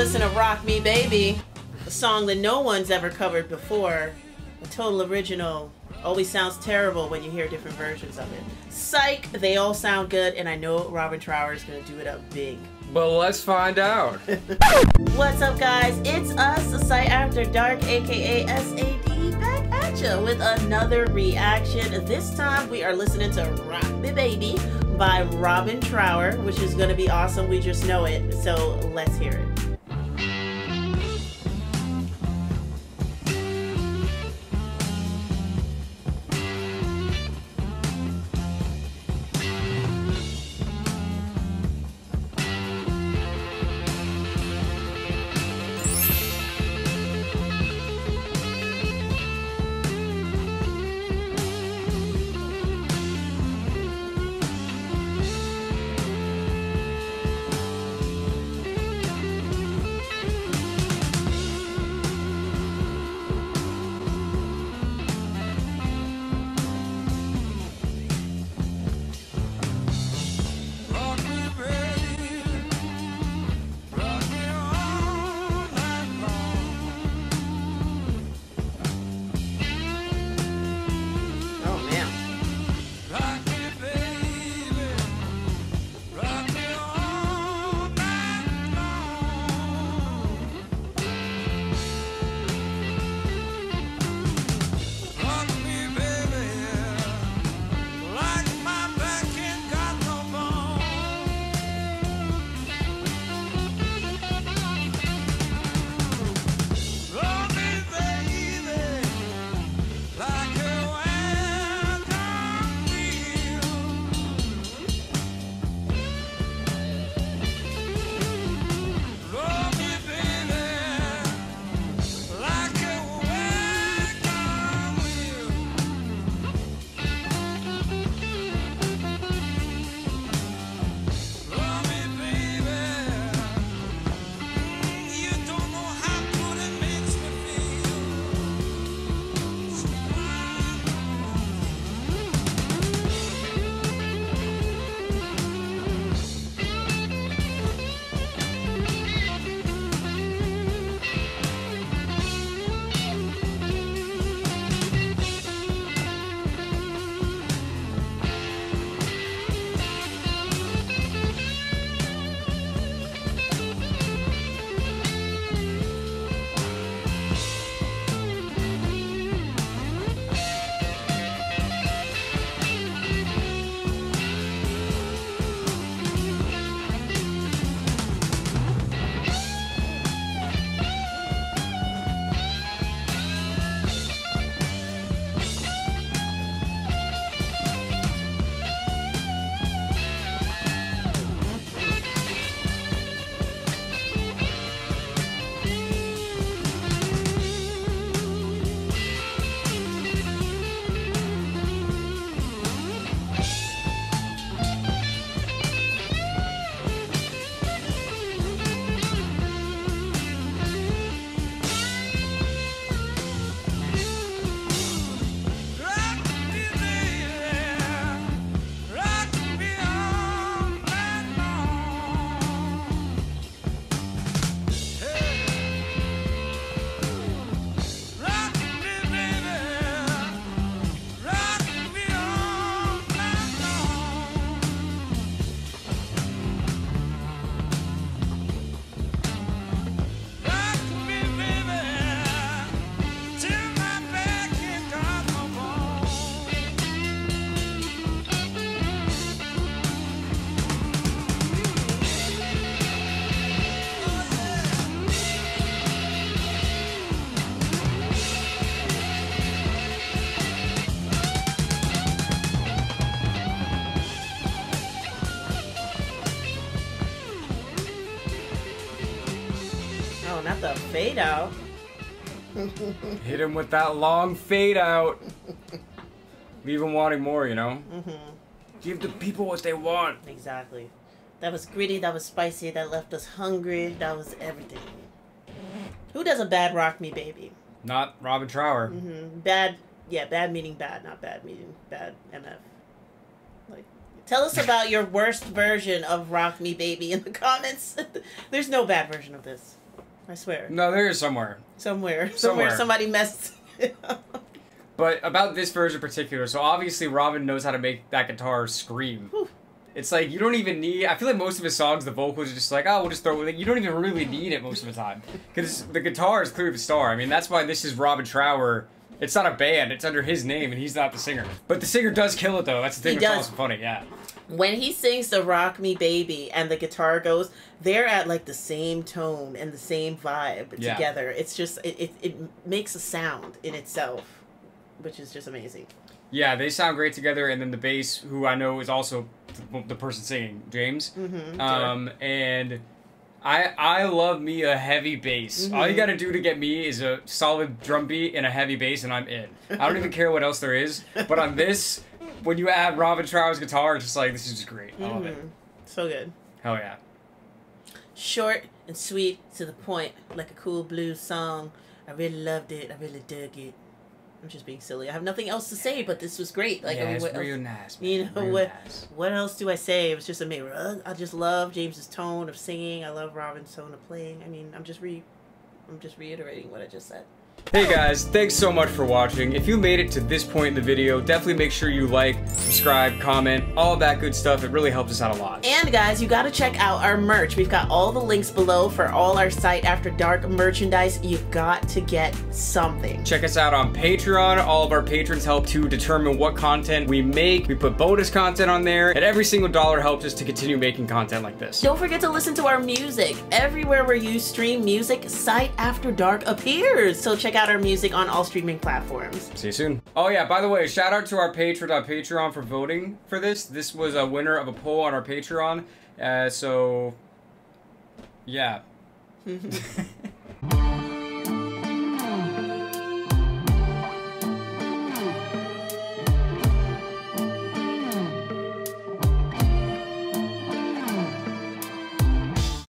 listen to Rock Me Baby, a song that no one's ever covered before. A total original. Always sounds terrible when you hear different versions of it. Psych, they all sound good, and I know Robin Trower is gonna do it up big. But let's find out. What's up, guys? It's us, the Sight After Dark, aka SAD, back at ya with another reaction. This time we are listening to Rock Me Baby by Robin Trower, which is gonna be awesome. We just know it. So let's hear it. Oh, not the fade out. Hit him with that long fade out. Leave him wanting more, you know? Mm-hmm. Give the people what they want. Exactly. That was gritty, that was spicy, that left us hungry, that was everything. Who does a bad rock me baby? Not Robin Trower. hmm Bad, yeah, bad meaning bad, not bad meaning bad MF. Like, tell us about your worst version of Rock Me Baby in the comments. There's no bad version of this. I swear. No, there is somewhere. Somewhere. Somewhere, Somewhere. somebody messed. But about this version in particular, so obviously Robin knows how to make that guitar scream. Whew. It's like you don't even need. I feel like most of his songs, the vocals are just like, oh, we'll just throw it. You don't even really need it most of the time because the guitar is clearly the star. I mean, that's why this is Robin Trower. It's not a band. It's under his name, and he's not the singer. But the singer does kill it though. That's the thing He that's does. also funny. Yeah. When he sings the "Rock Me Baby" and the guitar goes, they're at like the same tone and the same vibe Yeah. together. It's just it, it it makes a sound in itself, which is just amazing. Yeah, they sound great together, and then the bass, who I know is also the, the person singing, James. Mm-hmm. Um, and I I love me a heavy bass. All you Mhm. gotta do to get me is a solid drum beat and a heavy bass, and I'm in. I don't even care what else there is. But on this, when you add Robin Trower's guitar, it's just like this is just great. I love it. Mhm. So good. Hell yeah. Short and sweet to the point, like a cool blues song. I really loved it. I really dug it. I'm just being silly. I have nothing else to say, but this was great. Like, I yeah, mean, it's what, real else, nice. you know real what- nice. what else do I say? It was just amazing. I just love James's tone of singing. I love Robin's tone of playing. I mean, I'm just re, I'm just reiterating what I just said. Hey guys, thanks so much for watching. If you made it to this point in the video, definitely make sure you like, subscribe, comment, all that good stuff. It really helps us out a lot. And guys, you got to check out our merch. We've got all the links below for all our Sight After Dark merchandise. You've got to get something. Check us out on Patreon. All of our patrons help to determine what content we make. We put bonus content on there, and every single dollar helps us to continue making content like this. Don't forget to listen to our music. Everywhere where you stream music, Sight After Dark appears. So check out our music on all streaming platforms. See you soon. Oh yeah, by the way, shout out to our patron on Patreon for voting for this. This was a winner of a poll on our Patreon. Uh, so, yeah.